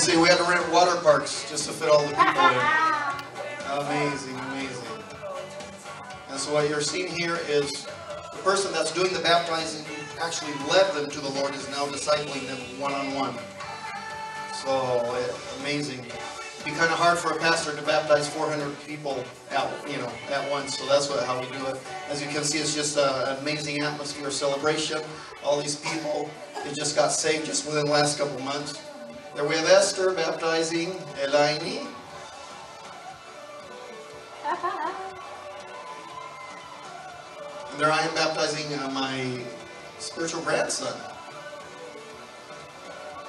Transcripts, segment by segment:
say we had to rent water parks just to fit all the people in. Amazing, amazing. And so what you're seeing here is the person that's doing the baptizing actually led them to the Lord is now discipling them one on one. So eh, amazing. It'd be kind of hard for a pastor to baptize 400 people at you know at once. So that's what, how we do it. As you can see, it's just an amazing atmosphere, celebration. All these people, they just got saved just within the last couple months. There we have Esther baptizing Elaine. And there I am baptizing uh, my spiritual grandson.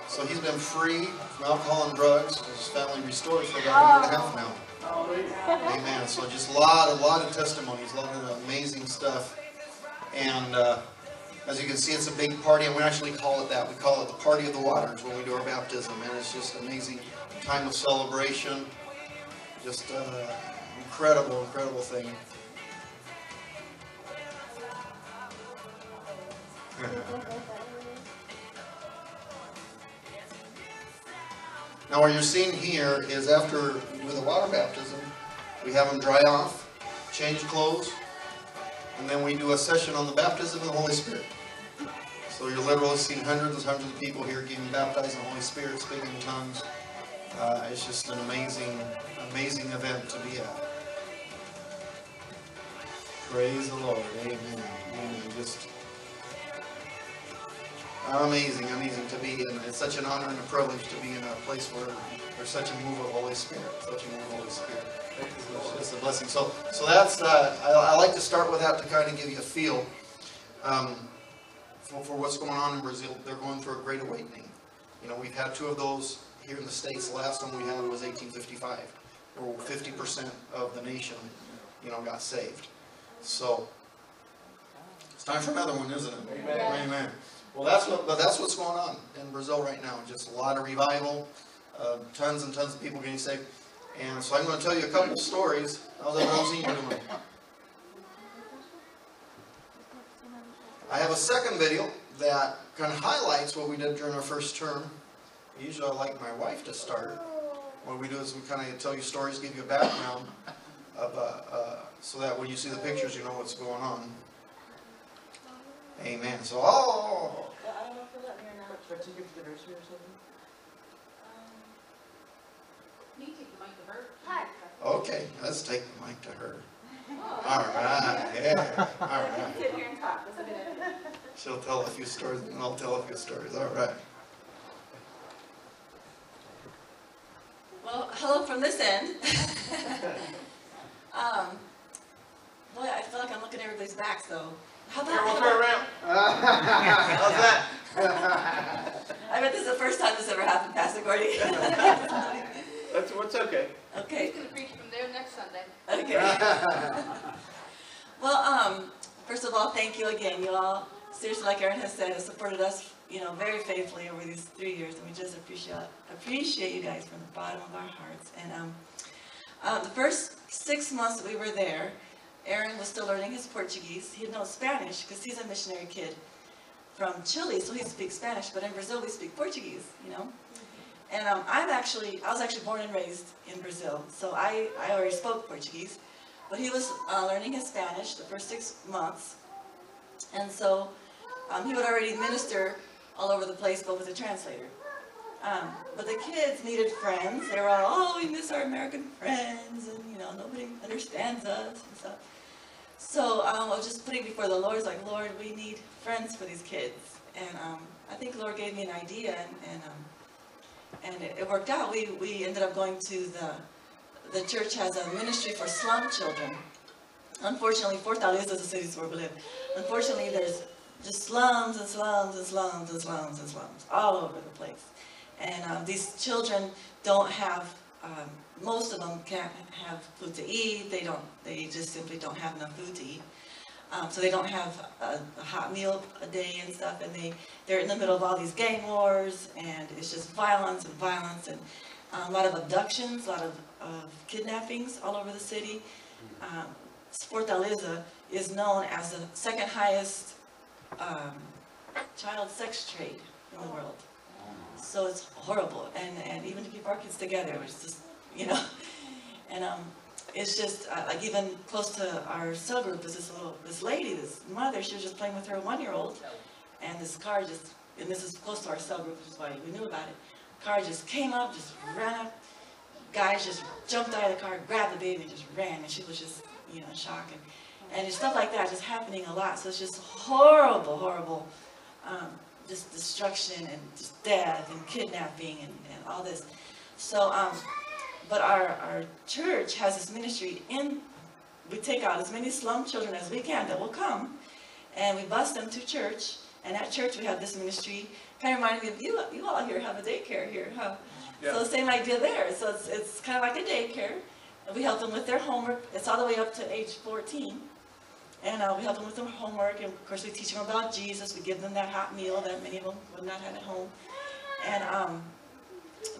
So he's been free from alcohol and drugs. His family restored for about a year and a half now. Amen. So just a lot, a lot of testimonies, a lot of amazing stuff. And uh, as you can see, it's a big party, and we actually call it that. We call it the Party of the Waters when we do our baptism, and it's just an amazing time of celebration. Just uh, incredible, incredible thing. Now what you're seeing here is after do the water baptism, we have them dry off, change clothes, and then we do a session on the baptism of the Holy Spirit. So you're literally seeing hundreds and hundreds of people here getting baptized in the Holy Spirit, speaking in tongues. Uh, it's just an amazing, amazing event to be at. Praise the Lord. Amen. Amen. Just amazing, amazing to be in. It's such an honor and a privilege to be in a place where there's such a move of Holy Spirit, such a move of Holy Spirit. It's a blessing. So, so that's uh, I, I like to start with that to kind of give you a feel um, for, for what's going on in Brazil. They're going through a great awakening. You know, we've had two of those here in the states. The last one we had was 1855, where 50% of the nation, you know, got saved. So it's time for another one, isn't it? Amen. Amen. Well, that's what, but that's what's going on in Brazil right now. Just a lot of revival, uh, tons and tons of people getting saved. And so I'm going to tell you a couple of stories. How's everyone doing? I have a second video that kind of highlights what we did during our first term. Usually I like my wife to start. What we do is we kind of tell you stories, give you a background of, uh, uh, so that when you see the pictures, you know what's going on. Amen. So, oh, I don't know if you'll let me or not. Should I take it to the nursery or something? You take the mic to her. Hi. okay, let's take the mic to her. All right, yeah, all right. Sit here and talk, that's a good. She'll tell a few stories, and I'll tell a few stories. All right. Well, hello from this end. um, boy, I feel like I'm looking at everybody's backs though. How about, Here, we'll turn around. How's that? I bet this is the first time this ever happened, Pastor Gordy. That's, what's okay. okay, He's gonna preach from there next Sunday. okay. Well, um, first of all, thank you again. You all, seriously, like Aaron has said, have supported us, you know, very faithfully over these three years, and we just appreciate appreciate you guys from the bottom of our hearts. And um, uh, the first six months that we were there, Aaron was still learning his Portuguese. He had known Spanish because he's a missionary kid from Chile, so he speaks Spanish. But in Brazil, we speak Portuguese, you know. And um, I'm actually, I was actually born and raised in Brazil, so I, I already spoke Portuguese. But he was uh, learning his Spanish the first six months. And so um, he would already minister all over the place, but with a translator. Um, but the kids needed friends. They were all, oh, we miss our American friends, and you know, nobody understands us and stuff. So um, I was just putting before the Lord, like, Lord, we need friends for these kids. And um, I think Lord gave me an idea, and, and um, and it, it worked out. We, we ended up going to the, the church has a ministry for slum children. Unfortunately, Fortaleza is the cities where we live. Unfortunately, there's just slums and slums and slums and slums and slums all over the place. And um, these children don't have, um, most of them can't have food to eat. They don't, they just simply don't have enough food to eat. Um, so they don't have a, a hot meal a day and stuff, and they, they're in the middle of all these gang wars, and it's just violence and violence, and uh, a lot of abductions, a lot of, of kidnappings all over the city. Um, Fortaleza is known as the second highest um, child sex trade in the world. So it's horrible, and, and even to keep our kids together, it's just, you know, and, um, it's just, uh, like even close to our cell group, there's this little, this lady, this mother, she was just playing with her one-year-old, and this car just, and this is close to our cell group, which is why we knew about it. Car just came up, just ran up, guys just jumped out of the car, grabbed the baby, and just ran, and she was just, you know, shocked and, and stuff like that just happening a lot, so it's just horrible, horrible, um, just destruction and just death and kidnapping and, and all this. So, um, but our, our church has this ministry in, we take out as many slum children as we can that will come, and we bus them to church, and at church we have this ministry, kind of reminded me of you, you all here have a daycare here, huh? Yeah. So same idea there, so it's, it's kind of like a daycare, and we help them with their homework, it's all the way up to age fourteen. And uh, we help them with their homework, and of course we teach them about Jesus, we give them that hot meal that many of them would not have at home. And um,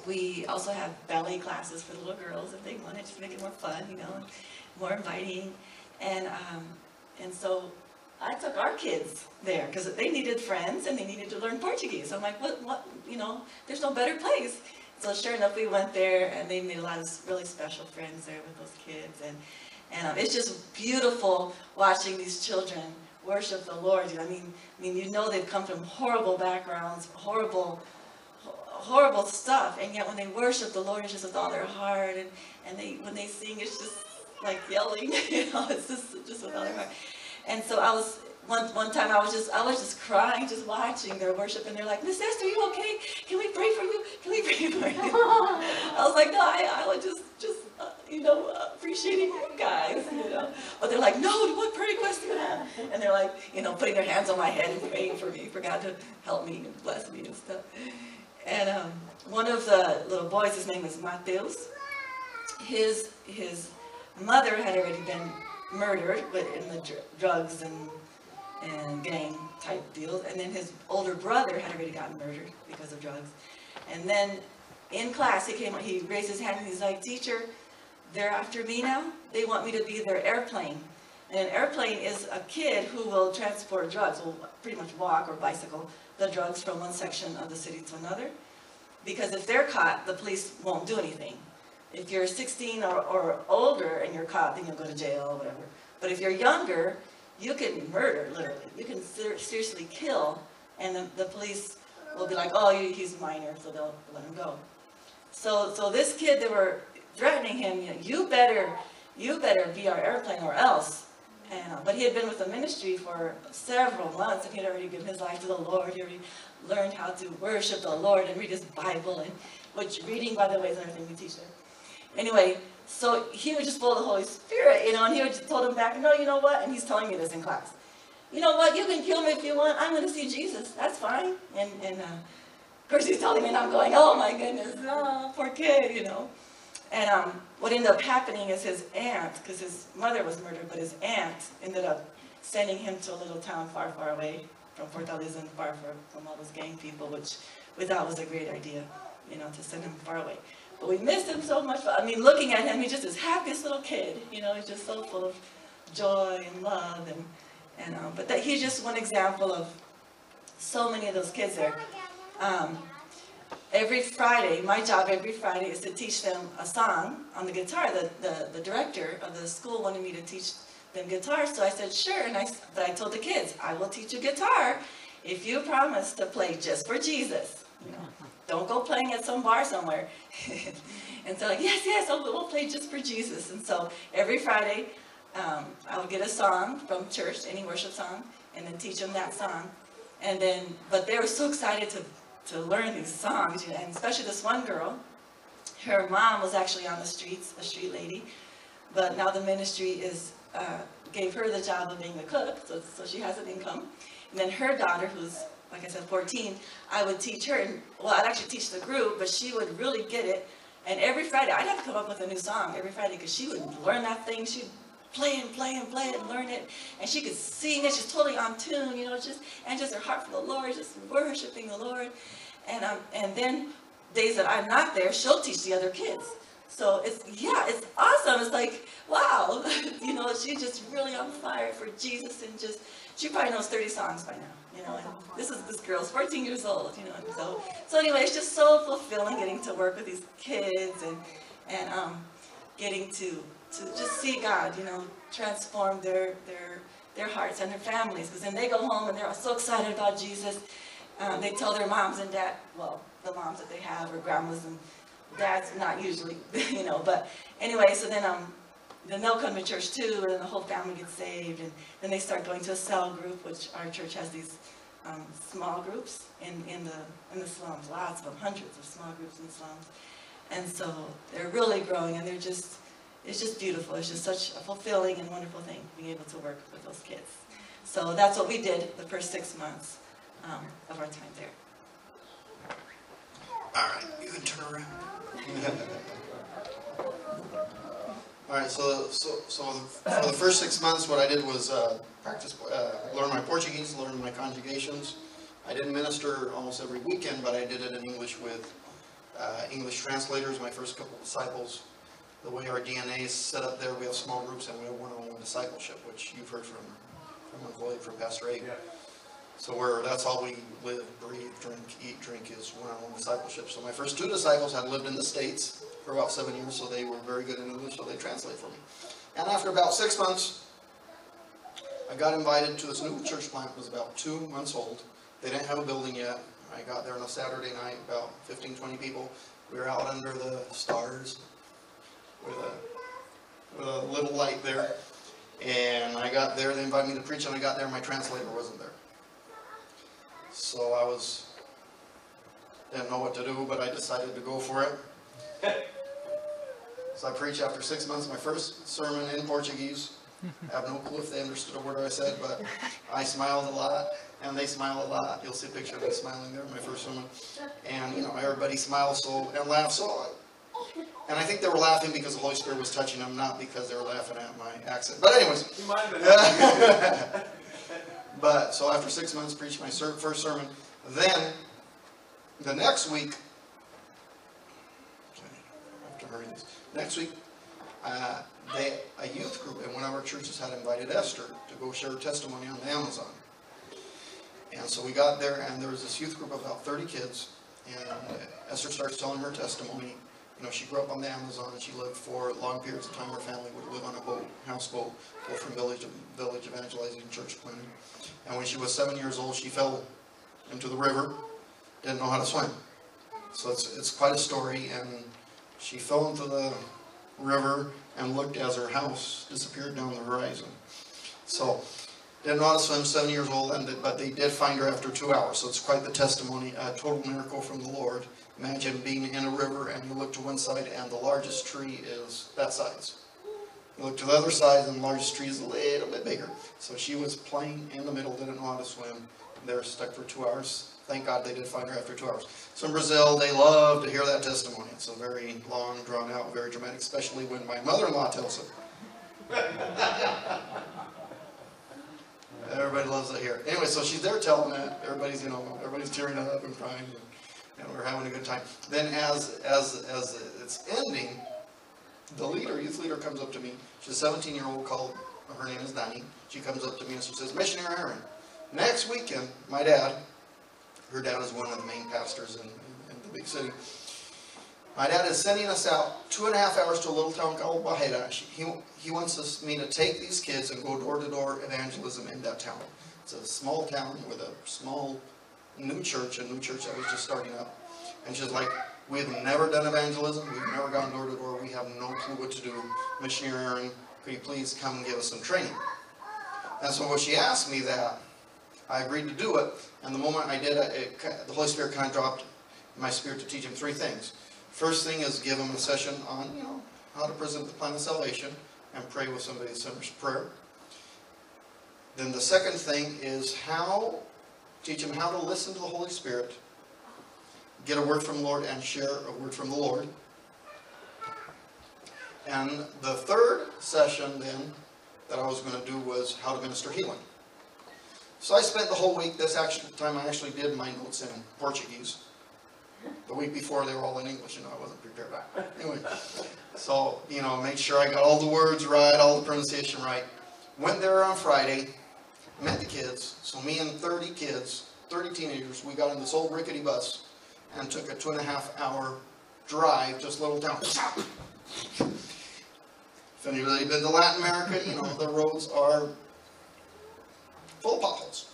we also have ballet classes for the little girls if they want it, to make it more fun, you know, more inviting. And, um, and so I took our kids there because they needed friends and they needed to learn Portuguese. I'm like, what, what, you know, there's no better place. So sure enough, we went there and they made a lot of really special friends there with those kids. And, and um, it's just beautiful watching these children worship the Lord. I mean, I mean, you know they've come from horrible backgrounds, horrible, horrible stuff, and yet when they worship the Lord, it's just with all their heart, and, and they when they sing, it's just like yelling, you know, it's just just with all their heart. And so I was one one time I was just I was just crying, just watching their worship, and they're like, Miss Esther, are you okay? Can we pray for you? Can we pray for you? I was like, no, I, I was just just uh, you know appreciating you guys, you know. But they're like, no, what prayer request do you have? And they're like, you know, putting their hands on my head and praying for me, for God to help me and bless me and stuff. And um, one of the little boys, his name is Mateus. His his mother had already been murdered, but in the dr- drugs and and gang type deals. And then his older brother had already gotten murdered because of drugs. And then in class, he came, he raised his hand and he's like, teacher, they're after me now. They want me to be their airplane. And an airplane is a kid who will transport drugs, will pretty much walk or bicycle the drugs from one section of the city to another. Because if they're caught, the police won't do anything. If you're 16 or, or older and you're caught, then you'll go to jail or whatever. But if you're younger, you can murder, literally. You can ser- seriously kill, and the, the police will be like, oh, he- he's minor, so they'll let him go. So, so this kid, they were threatening him, you know, you better, you better be our airplane or else. And, uh, but he had been with the ministry for several months, and he had already given his life to the Lord. He already learned how to worship the Lord and read his Bible, and which reading, by the way, is another thing we teach there. Anyway, so he was just full of the Holy Spirit, you know, and he would just told him back, no, you know what? And he's telling me this in class. You know what? You can kill me if you want. I'm going to see Jesus. That's fine. And, and uh, of course, he's telling me, and I'm going, oh my goodness, oh, poor kid, you know. And um, what ended up happening is his aunt, because his mother was murdered, but his aunt ended up sending him to a little town far, far away from Fortaleza and far, from all those gang people, which we thought was a great idea, you know, to send him far away. But we missed him so much. I mean, looking at him, he's just this happiest little kid, you know, he's just so full of joy and love. And, and uh, but that, he's just one example of so many of those kids there. Um, every Friday, my job every Friday is to teach them a song on the guitar. The, the, the director of the school wanted me to teach them guitar, so I said, sure. And I, but I told the kids, I will teach you guitar if you promise to play just for Jesus. You know, don't go playing at some bar somewhere. and so like, yes, yes, we'll, we'll play just for Jesus. And so every Friday, um, I'll get a song from church, any worship song, and then teach them that song. And then, but they were so excited to, to learn these songs, and especially this one girl. Her mom was actually on the streets, a street lady, but now the ministry is uh, gave her the job of being a cook, so, so she has an income. And then her daughter, who's like I said, 14, I would teach her, and well, I'd actually teach the group, but she would really get it. And every Friday, I'd have to come up with a new song every Friday because she would learn that thing. She'd play and play and play and learn it, and she could sing it. She's totally on tune, you know, just and just her heart for the Lord, just worshiping the Lord. And um, and then days that I'm not there, she'll teach the other kids. So it's yeah, it's awesome. It's like wow, you know, she's just really on fire for Jesus, and just she probably knows 30 songs by now, you know, and this is, this girl's 14 years old, you know, and so, so anyway, it's just so fulfilling getting to work with these kids and, and, um, getting to, to just see God, you know, transform their, their, their hearts and their families, because then they go home and they're all so excited about Jesus. Um, they tell their moms and dad, well, the moms that they have, or grandmas and dads, not usually, you know, but anyway, so then, um, then they'll come to church too, and the whole family gets saved, and then they start going to a cell group, which our church has these, um, small groups in, in the, in the slums, lots of them, hundreds of small groups in the slums. And so they're really growing, and they're just, it's just beautiful, it's just such a fulfilling and wonderful thing, being able to work with those kids. So that's what we did the first six months, um, of our time there. All right, you can turn around. All right, so, so, so for the first six months, what I did was uh, practice, uh, learn my Portuguese, learn my conjugations. I didn't minister almost every weekend, but I did it in English with uh, English translators, my first couple of disciples. The way our DNA is set up there, we have small groups and we have one-on-one discipleship, which you've heard from, from Uncle Abe, from Pastor Abe. So we're, that's all we live, breathe, drink, eat, drink is one-on-one discipleship. So my first two disciples had lived in the States for about seven years, so they were very good in English, so they translate for me. And after about six months, I got invited to this new church plant, it was about two months old. They didn't have a building yet. I got there on a Saturday night, about 15, 20 people. We were out under the stars with a, with a little light there. And I got there, they invited me to preach, and I got there, my translator wasn't there. So I was, didn't know what to do, but I decided to go for it. So I preached after six months, my first sermon in Portuguese. I have no clue if they understood a word I said, but I smiled a lot, and they smiled a lot. You'll see a picture of me smiling there, my first sermon. And, you know, everybody smiled so, and laughed so. And I think they were laughing because the Holy Spirit was touching them, not because they were laughing at my accent. But anyways, You might have been. But, so after six months, preached my first sermon. Then, the next week, okay, I have to hurry this. Next week, uh, they, a youth group in one of our churches had invited Esther to go share her testimony on the Amazon. And so we got there, and there was this youth group of about 30 kids, and Esther starts telling her testimony. You know, she grew up on the Amazon, and she lived for long periods of time. Her family would live on a boat, houseboat, go from village to village evangelizing, church planting. And when she was seven years old, she fell into the river, didn't know how to swim. So it's, it's quite a story, and she fell into the river and looked as her house disappeared down the horizon. So, didn't know how to swim, seven years old, and but they did find her after two hours. So it's quite the testimony, a total miracle from the Lord. Imagine being in a river and you look to one side and the largest tree is that size. You look to the other side and the largest tree is a little bit bigger. So she was playing in the middle, didn't know how to swim. They were stuck for two hours. Thank God they did find her after two hours. So in Brazil, they love to hear that testimony. It's a very long, drawn out, very dramatic, especially when my mother-in-law tells it. Everybody loves to hear. it. Anyway, so she's there telling it. Everybody's, you know, everybody's tearing up and crying, and, we're having a good time. Then, as as as it's ending, the leader, youth leader, comes up to me. She's a 17 year old called. Her name is Dani. She comes up to me and she says, "Missionary Aaron, next weekend, my dad, her dad is one of the main pastors in, in the big city." My dad is sending us out two and a half hours to a little town called Bajera. He, he wants us, me to take these kids and go door to door evangelism in that town. It's a small town with a small new church, a new church that was just starting up. And she's like, we've never done evangelism. We've never gone door to door. We have no clue what to do. Missionary Aaron, could you please come and give us some training? And so when she asked me that, I agreed to do it. And the moment I did it, it the Holy Spirit kind of dropped my spirit to teach him three things. First thing is give him a session on, you know, how to present the plan of salvation and pray with somebody that centers prayer. Then the second thing is how, teach them how to listen to the Holy Spirit, get a word from the Lord and share a word from the Lord. And the third session then that I was going to do was how to minister healing. So I spent the whole week, this actually time I actually did my notes in Portuguese. The week before, they were all in English, you know, I wasn't prepared. Anyway, so, you know, make sure I got all the words right, all the pronunciation right. Went there on Friday. Met the kids. So me and 30 kids, 30 teenagers, we got in this old rickety bus and took a two and a half hour drive just little town. If anybody's been to Latin America, you know the roads are full of potholes.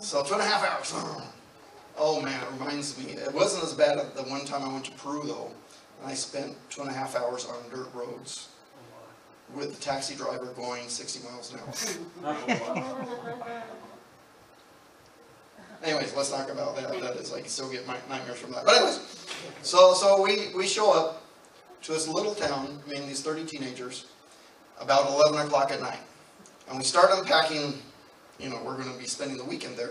So two and a half hours. Oh man, it reminds me. It wasn't as bad the one time I went to Peru though. And I spent two and a half hours on dirt roads with the taxi driver going 60 miles an hour. Anyways, let's talk about that. That is, I can still get my nightmares from that. But anyways, so so we we show up to this little town. I these 30 teenagers, about 11 o'clock at night, and we start unpacking. You know, we're going to be spending the weekend there.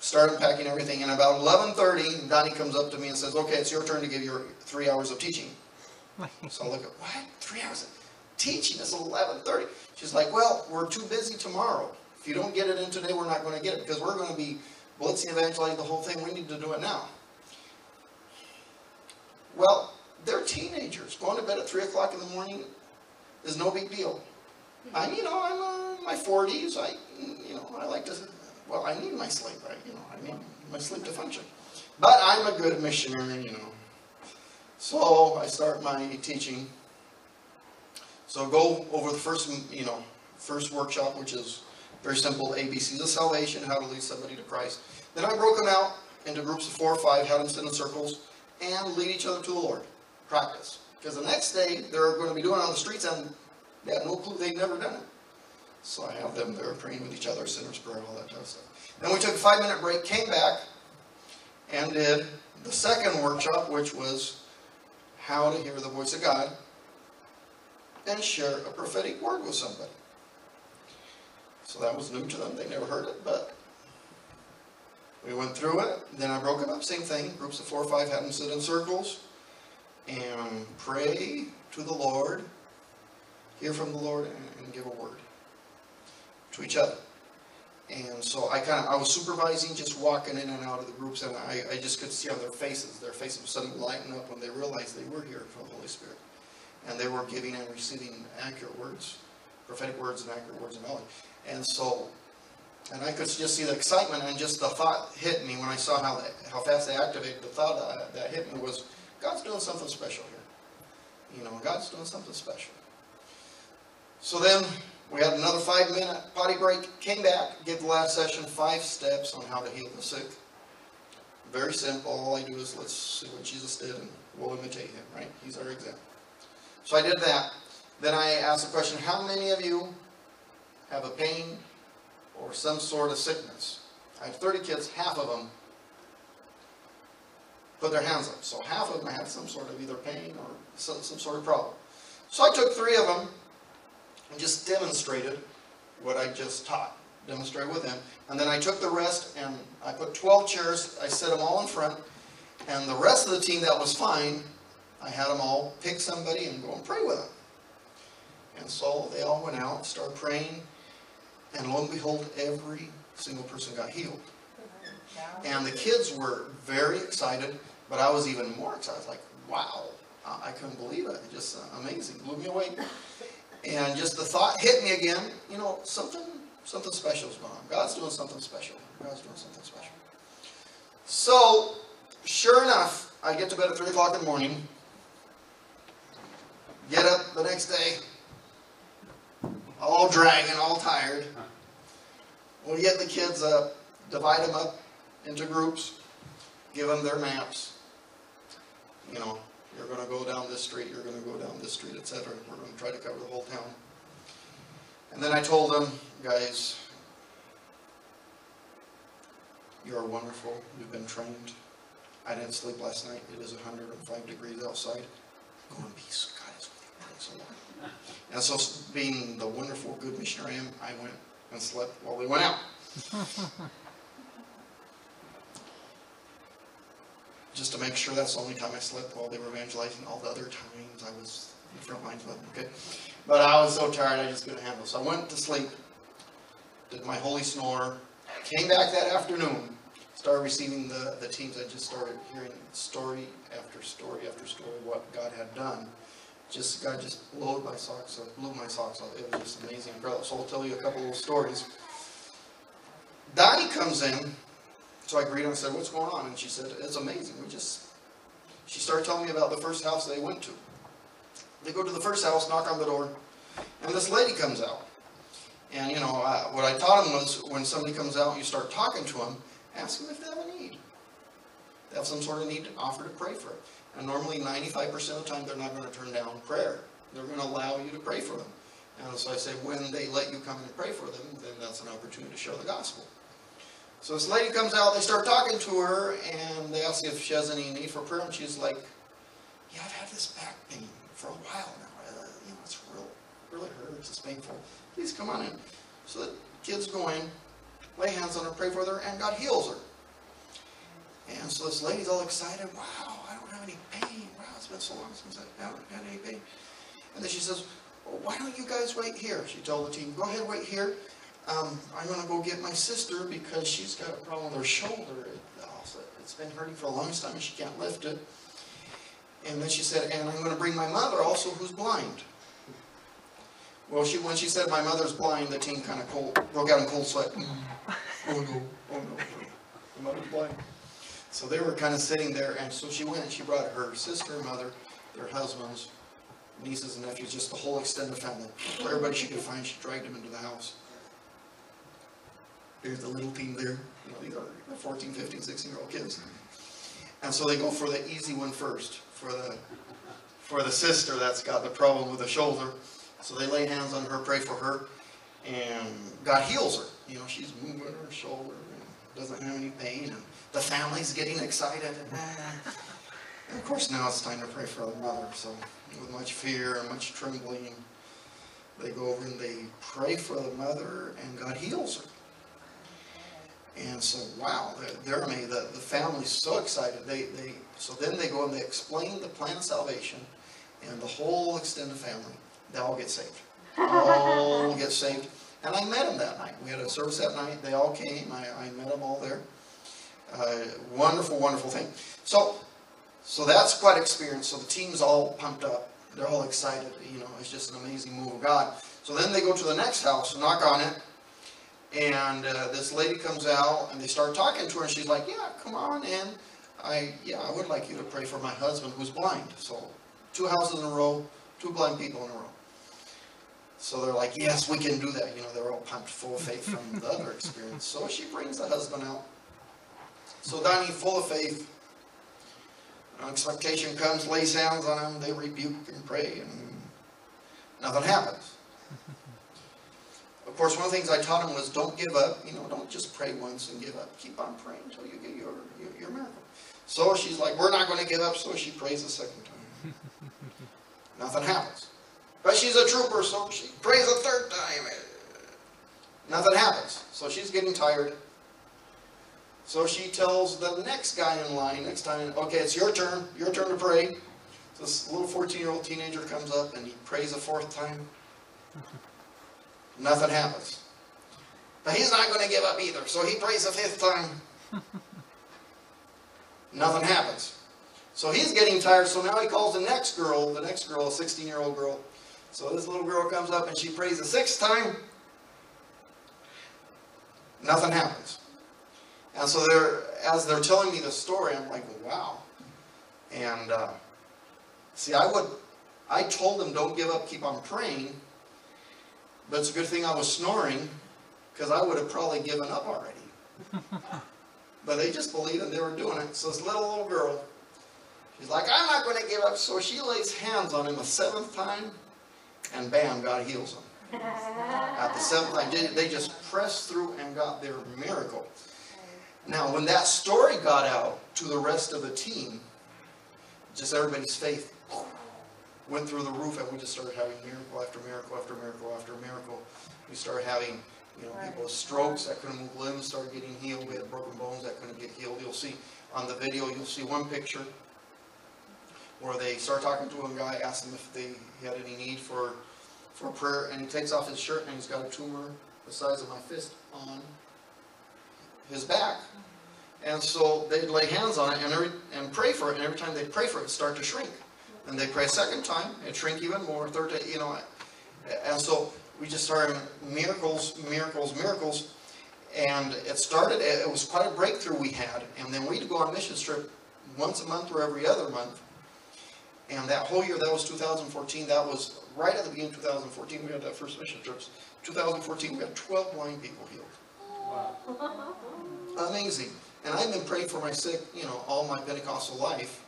Start unpacking everything, and about 11:30, Donnie comes up to me and says, "Okay, it's your turn to give your three hours of teaching." So I look at what? Three hours teaching? It's 11:30. She's like, "Well, we're too busy tomorrow. If you don't get it in today, we're not going to get it because we're going to be blitzing, evangelizing the whole thing. We need to do it now." Well, they're teenagers. Going to bed at three o'clock in the morning is no big deal. I'm, you know, I'm uh, in my 40s. I, you know, I like to. Well, I need my sleep. right? you know, I need my sleep to function. But I'm a good missionary, you know. So I start my teaching. So go over the first, you know, first workshop, which is very simple, ABCs of salvation, how to lead somebody to Christ. Then I broke them out into groups of four or five, had them sit in circles, and lead each other to the Lord. Practice. Because the next day, they're going to be doing it on the streets, and they have no clue, they've never done it. So I have them there praying with each other, sinner's prayer, all that type of stuff. Then we took a five minute break, came back, and did the second workshop, which was how to hear the voice of God and share a prophetic word with somebody. So that was new to them. They never heard it, but we went through it. Then I broke it up. Same thing. Groups of four or five had them sit in circles and pray to the Lord, hear from the Lord, and, give a word to each other. And so I kind of, I was supervising, just walking in and out of the groups, and I, I just could see on their faces, their faces would suddenly lighten up when they realized they were hearing from the Holy Spirit. And they were giving and receiving accurate words, prophetic words and accurate words of knowledge. And so, and I could just see the excitement and just the thought hit me when I saw how, they, how fast they activated. The thought that, that hit me was, God's doing something special here. You know, God's doing something special. So then we had another five minute potty break, came back, gave the last session five steps on how to heal the sick. Very simple. All I do is let's see what Jesus did and we'll imitate him, right? He's our example. So I did that. Then I asked the question, how many of you have a pain or some sort of sickness? I have 30 kids, half of them put their hands up. So half of them had some sort of either pain or some, some sort of problem. So I took three of them and just demonstrated what I just taught, demonstrated with them. And then I took the rest and I put 12 chairs, I set them all in front, and the rest of the team that was fine, I had them all pick somebody and go and pray with them. And so they all went out, started praying, and lo and behold, every single person got healed. And the kids were very excited, but I was even more excited. Like, wow, I couldn't believe it. Just uh, amazing, blew me away. And just the thought hit me again, you know, something something special is going on. God's doing something special. God's doing something special. So, sure enough, I get to bed at 3 o'clock in the morning, get up the next day, all dragging, all tired. We get the kids up, divide them up into groups, give them their maps. You know, you're going to go down this street, you're going to go down this street, etc. We're going to try to cover the whole town. And then I told them, guys, you're wonderful. You've been trained. I didn't sleep last night. It is 105 degrees outside. Go in peace. God is with you. Praise the Lord. And so, being the wonderful, good missionary I am, I went and slept while they went out. just to make sure that's the only time I slept while they were evangelizing. All the other times I was in the front lines them, okay? But I was so tired, I just couldn't handle it. So I went to sleep, did my holy snore, came back that afternoon, started receiving the, the teams. I just started hearing story after story after story what God had done. Just God just blew my socks off, blew my socks off. It was just amazing. So I'll tell you a couple of stories. Donnie comes in, so I greet her and said, what's going on? And she said, it's amazing. We just, she started telling me about the first house they went to. They go to the first house, knock on the door, and this lady comes out. And, you know, uh, what I taught them was when somebody comes out and you start talking to them, ask them if they have a need. They have some sort of need, to offer to pray for it. And normally 95% of the time, they're not going to turn down prayer. They're going to allow you to pray for them. And so I say, when they let you come in and pray for them, then that's an opportunity to share the gospel. So this lady comes out, they start talking to her, and they ask if she has any need for prayer, and she's like, yeah, I've had this back pain for a while now. Uh, you know, it's real, really hurts, it's painful. Please come on in. So the kids go in, lay hands on her, pray for her, and God heals her. And so this lady's all excited, wow, pain. Wow, it's been so long since I haven't had any pain. And then she says, well, why don't you guys wait here? She told the team, go ahead, wait here. Um, I'm going to go get my sister because she's got a problem with her shoulder. It, it's been hurting for a long time and she can't lift it. And then she said, and I'm going to bring my mother also who's blind. Well, she, when she said my mother's blind, the team kind of cold, broke out in cold sweat. oh no, oh no, the mother's blind. So they were kind of sitting there, and so she went and she brought her sister, mother, their husbands, nieces and nephews, just the whole extended family. Everybody she could find, she dragged them into the house. There's the little team there. You know, these are 14, 15, 16 year old kids. And so they go for the easy one first, for the for the sister that's got the problem with the shoulder. So they lay hands on her, pray for her, and God heals her. You know, she's moving her shoulder and doesn't have any pain, and the family's getting excited. And, of course, now it's time to pray for the mother. So, with much fear and much trembling, they go over and they pray for the mother, and God heals her. And so, wow, they're, amazed. The, the family's so excited. They, they, so then they go and they explain the plan of salvation, and the whole extended family, they all get saved. All get saved. And I met them that night. We had a service that night. They all came. I, I met them all there. Uh, wonderful, wonderful thing. So, so that's quite experience. So the team's all pumped up. They're all excited. You know, it's just an amazing move of God. So then they go to the next house, knock on it, and uh, this lady comes out and they start talking to her and she's like, yeah, come on in. I, yeah, I would like you to pray for my husband who's blind. So two houses in a row, two blind people in a row. So they're like, yes, we can do that. You know, they're all pumped full of faith from the other experience. So she brings the husband out. So Donnie, full of faith, expectation comes, lays hands on him, they rebuke and pray, and nothing happens. Of course, one of the things I taught him was don't give up. You know, don't just pray once and give up. Keep on praying until you get your, your, your miracle. So she's like, we're not going to give up, so she prays a second time. Nothing happens. But she's a trooper, so she prays a third time. Nothing happens. So she's getting tired. So she tells the next guy in line, next time, okay, it's your turn. Your turn to pray. So this little 14-year-old teenager comes up and he prays a fourth time. Nothing happens. But he's not going to give up either. So he prays a fifth time. Nothing happens. So he's getting tired. So now he calls the next girl, the next girl, a 16-year-old girl. So this little girl comes up and she prays a sixth time. Nothing happens. And so they're, as they're telling me the story, I'm like, wow. And uh, see, I would, I told them don't give up, keep on praying. But it's a good thing I was snoring because I would have probably given up already. but they just believed and they were doing it. So this little, little girl, she's like, I'm not going to give up. So she lays hands on him a seventh time and bam, God heals him. At the seventh time, they just pressed through and got their miracle. Now, when that story got out to the rest of the team, just everybody's faith went through the roof and we just started having miracle after miracle after miracle after miracle. We started having, you know, people with strokes that couldn't move limbs started getting healed. We had broken bones that couldn't get healed. You'll see on the video, you'll see one picture where they start talking to a guy, ask him if they had any need for, for prayer, and he takes off his shirt and he's got a tumor the size of my fist on his back. And so they'd lay hands on it and, every, and pray for it, and every time they'd pray for it, it'd start to shrink. And they pray a second time, it shrink even more, third day, you know. And so we just started miracles, miracles, miracles. And it started, it it was quite a breakthrough we had, and then we'd go on mission trip once a month or every other month. And that whole year, that was 2014, that was right at the beginning of 2014, we had that first mission trips. 2014, we had 12 blind people healed. Amazing. And I've been praying for my sick, you know, all my Pentecostal life,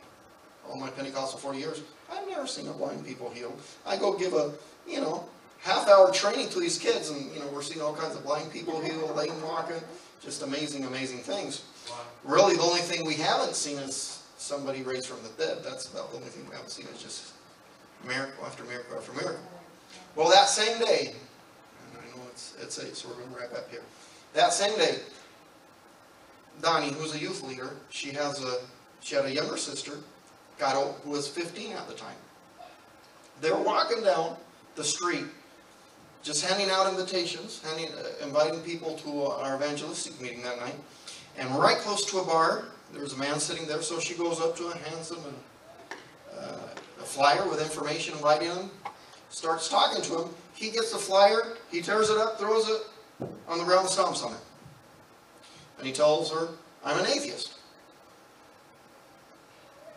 all my Pentecostal 40 years. I've never seen a blind people healed. I go give a, you know, half hour training to these kids and, you know, we're seeing all kinds of blind people healed, lame walking, just amazing, amazing things. Really, the only thing we haven't seen is somebody raised from the dead. That's about the only thing we haven't seen is just miracle after miracle after miracle. Well, that same day, and I know it's, it's eight, so we're going to wrap up here. That same day, Donnie, who's a youth leader, she has a, she had a younger sister, got who was 15 at the time. They were walking down the street, just handing out invitations, handing, uh, inviting people to our evangelistic meeting that night. And right close to a bar, there was a man sitting there, so she goes up to him, hands him a, uh, a flyer with information inviting him, starts talking to him. He gets the flyer, he tears it up, throws it on the ground, stomps on it. And he tells her, I'm an atheist.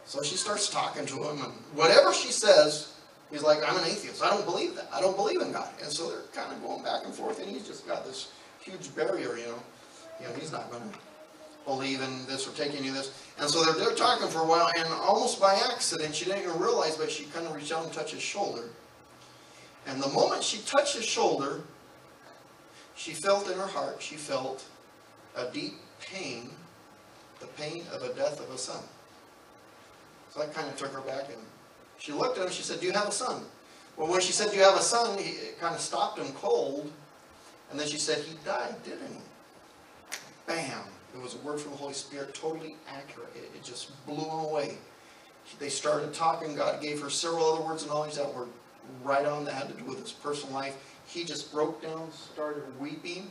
So she starts talking to him, and whatever she says, he's like, I'm an atheist. I don't believe that. I don't believe in God. And so they're kind of going back and forth, and he's just got this huge barrier, you know. You know, he's not going to believe in this or take any of this. And so they're, they're talking for a while, and almost by accident, she didn't even realize, but she kind of reached out and touched his shoulder. And the moment she touched his shoulder, she felt in her heart, she felt a deep pain, the pain of a death of a son. So that kind of took her back, and she looked at him, she said, do you have a son? Well, when she said, do you have a son, he, it kind of stopped him cold, and then she said, he died, didn't he? Bam! It was a word from the Holy Spirit, totally accurate. It, it just blew him away. They started talking. God gave her several other words of knowledge that were right on that had to do with his personal life. He just broke down, started weeping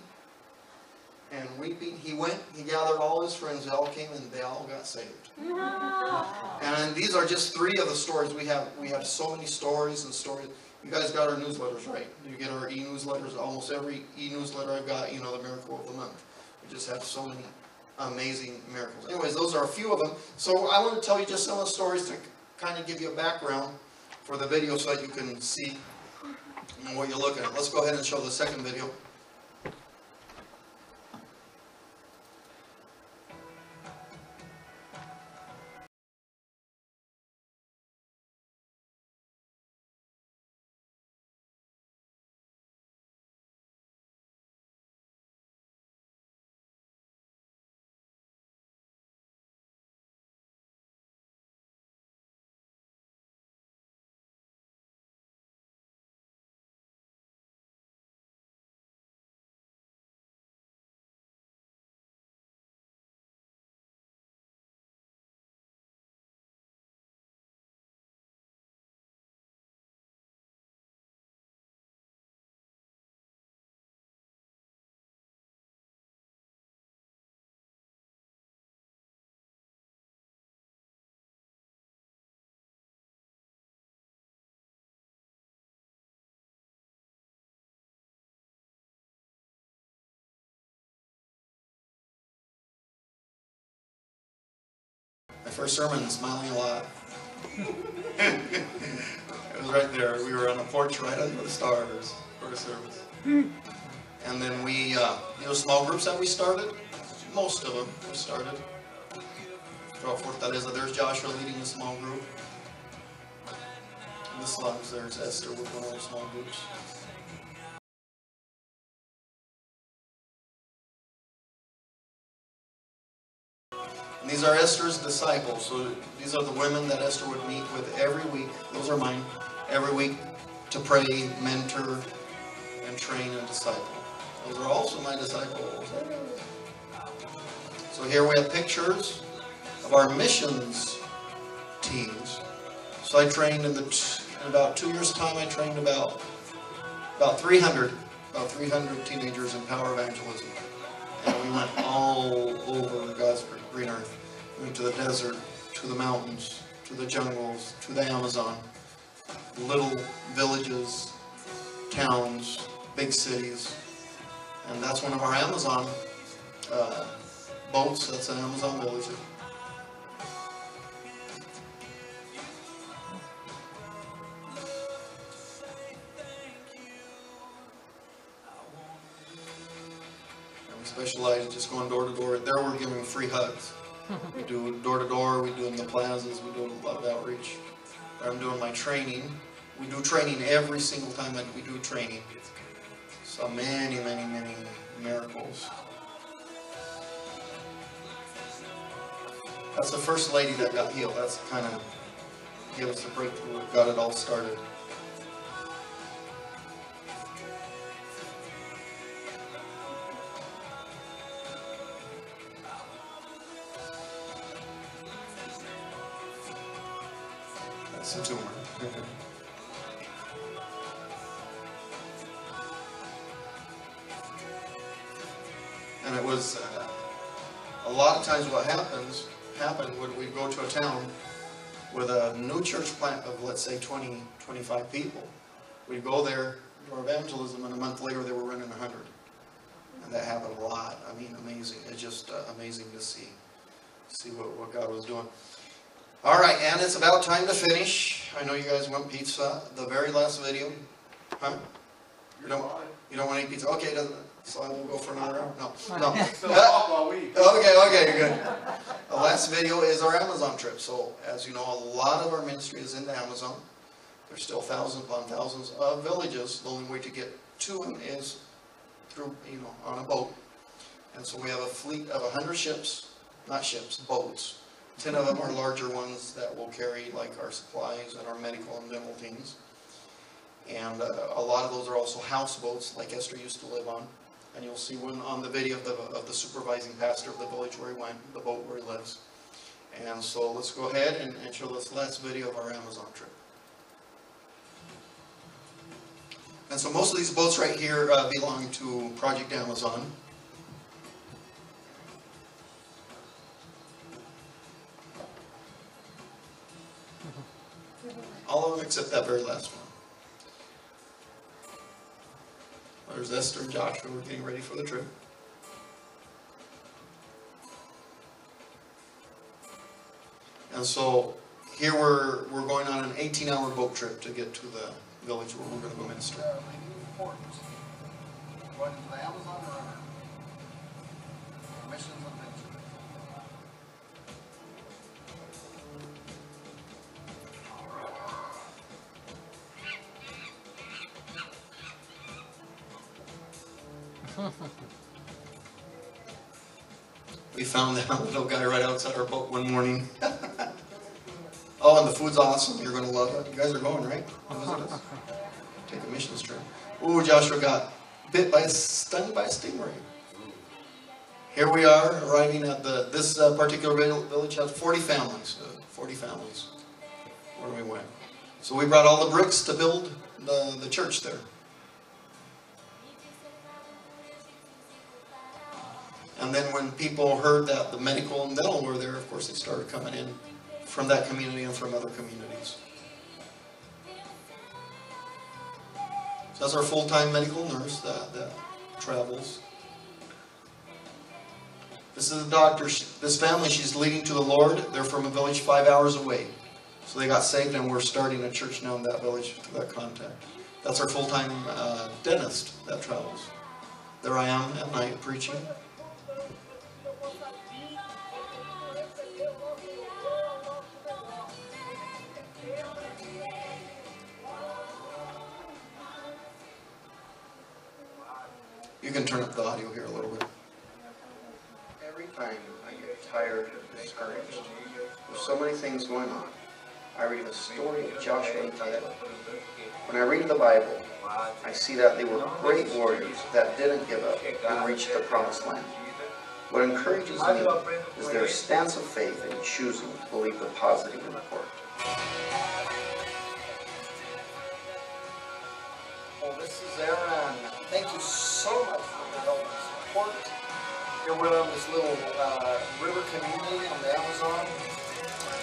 and weeping. He went, he gathered all his friends, they all came and they all got saved. And these are just three of the stories. We have we have so many stories and stories. You guys got our newsletters, right? You get our e-newsletters. Almost every e-newsletter I've got, you know, the miracle of the month. We just have so many amazing miracles. Anyways, those are a few of them. So I want to tell you just some of the stories to kind of give you a background for the video so that you can see what you're looking at. Let's go ahead and show the second video. First sermon, smiling a lot. it was right there. We were on a porch right under the stars for a service. And then we, uh, you know, small groups that we started. Most of them we started. Throughout Fortaleza, there's Joshua leading a small group. In the slums, there's Esther with one of those small groups. And these are Esther's disciples. So these are the women that Esther would meet with every week. Those are mine. Every week to pray, mentor, and train and disciple. Those are also my disciples. So here we have pictures of our missions teams. So I trained in the in about two years' time. I trained about about 300 about 300 teenagers in power evangelism, and we went all over God's green earth. We went to the desert, to the mountains, to the jungles, to the Amazon, little villages, towns, big cities, and that's one of our Amazon uh, boats, that's an Amazon villager. Specialize just going door to door. There we're giving free hugs. We do door to door, we do in the plazas, we do a lot of outreach. I'm doing my training. We do training every single time that we do training. So many, many, many miracles. That's the first lady that got healed. That's kind of gave us the breakthrough. Got it all started. That's a tumor. and it was uh, a lot of times what happens happened when we go to a town with a new church plant of let's say 20 25 people. We'd go there for evangelism and a month later they were running 100 and that happened a lot. I mean amazing. It's just uh, amazing to see see what, what god was doing all right and it's about time to finish i know you guys want pizza the very last video huh you don't you don't want any pizza okay doesn't so I will go for another hour? No, no. Still uh, walk while we. Okay, okay, good. The last video is our Amazon trip. So as you know, a lot of our ministry is in the Amazon. There's still thousands upon thousands of villages. The only way to get to them is through, you know, on a boat. And so we have a fleet of 100 ships, not ships, boats. 10 of them are larger ones that will carry like our supplies and our medical and dental teams. And uh, a lot of those are also houseboats like Esther used to live on. And you'll see one on the video of the, of the supervising pastor of the village where he went, the boat where he lives. And so let's go ahead and, and show this last video of our Amazon trip. And so most of these boats right here uh, belong to Project Amazon. Except that very last one. There's Esther and Joshua. We're getting ready for the trip. And so here we're, we're going on an 18-hour boat trip to get to the village where we're going to go minister. Going to the Amazon our missions found that little guy right outside our boat one morning. oh, and the food's awesome. You're going to love it. You guys are going, right? Take a missions trip. Ooh, Joshua got bit by a, stung by a stingray. Here we are arriving at the, this uh, particular vil- village has 40 families, uh, 40 families where we went. So we brought all the bricks to build the, the church there. And then when people heard that the medical and dental were there, of course, they started coming in from that community and from other communities. So that's our full-time medical nurse that, that travels. This is a doctor. This family, she's leading to the Lord. They're from a village five hours away. So they got saved, and we're starting a church now in that village through that contact. That's our full-time uh, dentist that travels. There I am at night preaching. You can turn up the audio here a little bit. Every time I get tired and discouraged, with so many things going on, I read the story of Joshua and Caleb. When I read the Bible, I see that they were great warriors that didn't give up and reached the promised land. What encourages me is their stance of faith in choosing to believe the positive report. Well, this is Aaron. Thank you so much for your help and support. Here we're on this little uh, river community on the Amazon.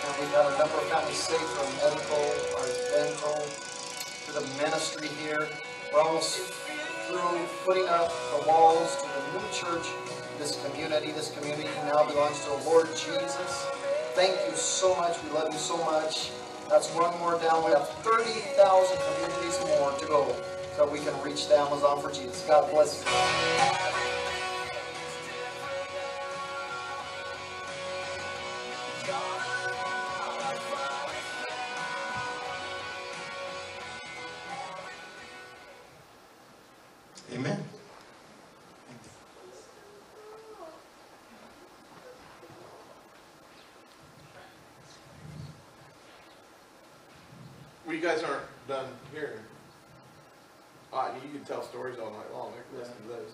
And we've got a number of families saved from medical, our dental, to the ministry here. We're almost through putting up the walls to the new church this community. This community now belongs to the Lord Jesus. Thank you so much. We love you so much. That's one more down. We have 30,000 communities more to go so we can reach the Amazon for Jesus. God bless you. Uh, you can tell stories all night long, I can listen to those.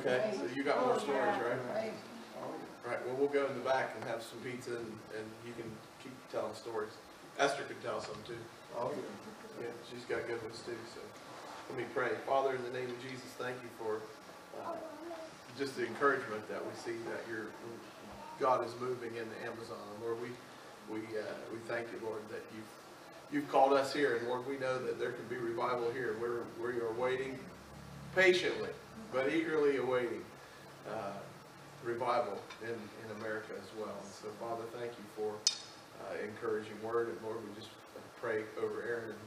Okay, so you got more stories, right? Right, well, we'll go in the back and have some pizza and, and you can keep telling stories. Esther can tell some too. Oh, Yeah, Yeah, she's got good ones too, so. Let me pray. Father, in the name of Jesus, thank you for, uh, just the encouragement that we see that your, God is moving in the Amazon. Lord, we, we, uh, we thank you, Lord, that you've, you've called us here. And Lord, we know that there can be revival here. We're, we are waiting patiently, but eagerly awaiting, uh, revival in, in America as well. And so, Father, thank you for, uh, encouraging word. And Lord, we just pray over Aaron and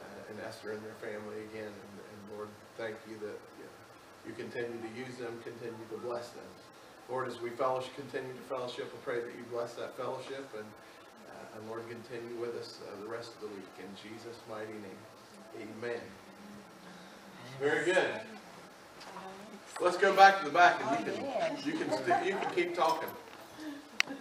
uh, and Esther and their family again. And, and Lord, thank you that you, know, you continue to use them, continue to bless them. Lord, as we fellowship, continue to fellowship, I pray that you bless that fellowship and, and Lord, continue with us uh, the rest of the week. In Jesus' mighty name, amen. Very good. Let's go back to the back and you can, you can, you can keep talking.